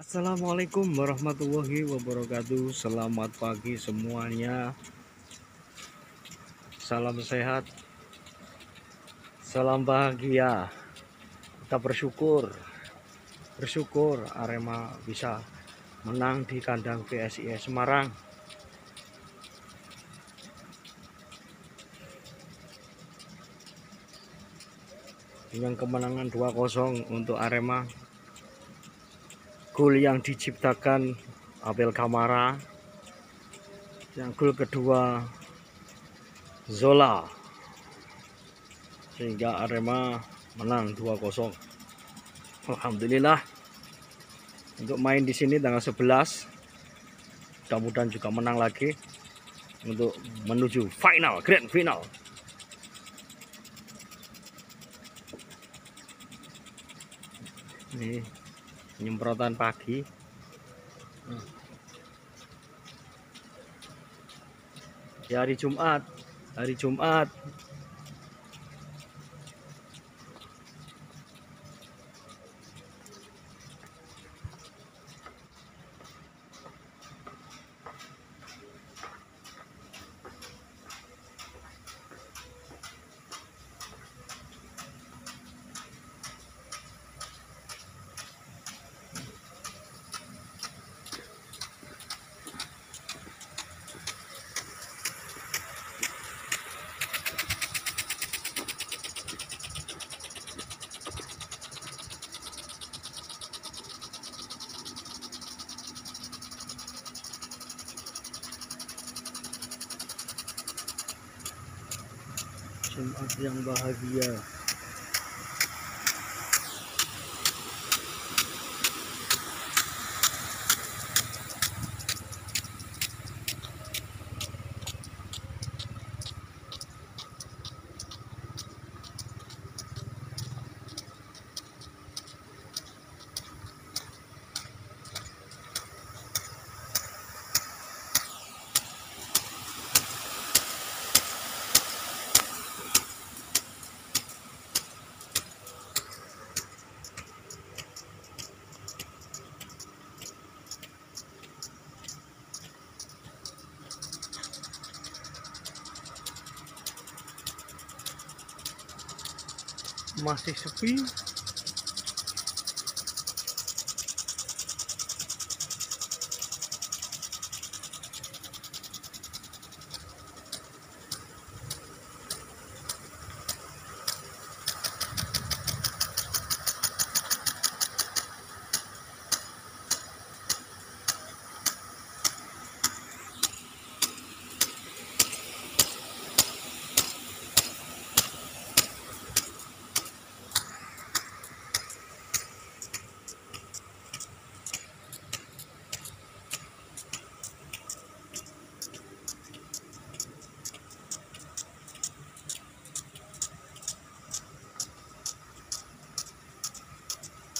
Assalamualaikum warahmatullahi wabarakatuh. Selamat pagi semuanya. Salam sehat. Salam bahagia. Kita bersyukur. Bersyukur Arema bisa menang di kandang PSIS Semarang. Dengan kemenangan 2-0 untuk Arema gol yang diciptakan Abel Kamara. Yang gol kedua Zola. Sehingga Arema menang 2-0 Alhamdulillah. Untuk main di sini tanggal 11 mudah-mudahan juga menang lagi untuk menuju final grand final. Ini penyemprotan pagi. Di hari Jumat. Hari Jumat Jumat yang bahagia master supreme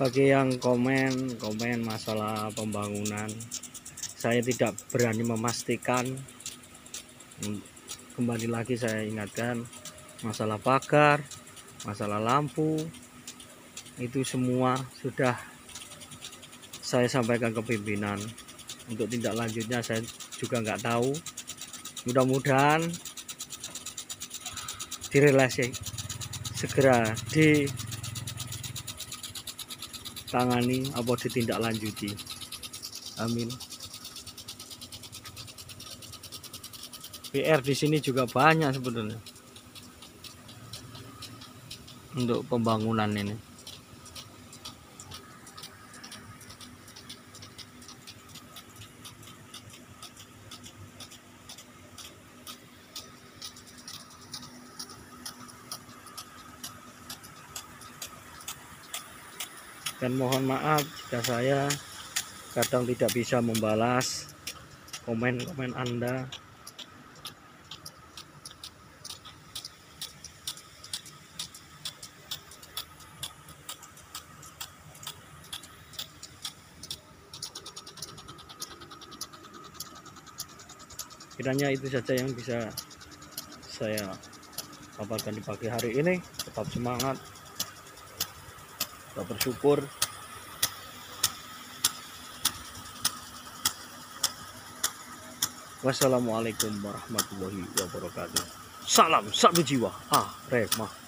bagi yang komen komen masalah pembangunan saya tidak berani memastikan. Kembali lagi saya ingatkan masalah pagar masalah lampu itu semua sudah saya sampaikan ke pimpinan. Untuk tindak lanjutnya saya juga nggak tahu. Mudah-mudahan direlasi segera di ditangani atau ditindaklanjuti. Amin. PR di sini juga banyak sebetulnya untuk pembangunan ini. Dan mohon maaf jika saya kadang tidak bisa membalas komen-komen Anda. Kiranya itu saja yang bisa saya paparkan di pagi hari ini. Tetap semangat kita bersyukur. Wassalamualaikum warahmatullahi wabarakatuh. Salam satu jiwa. Ah remah